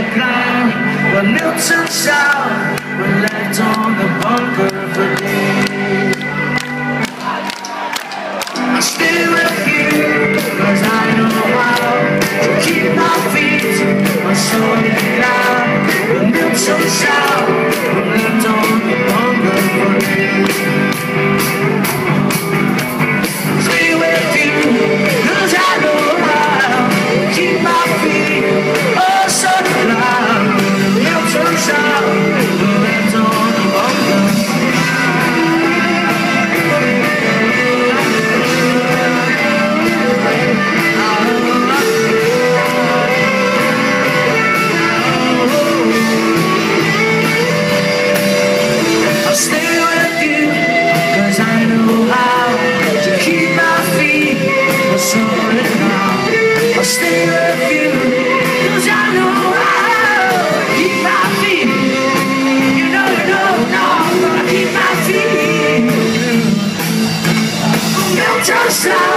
the crowd. shine.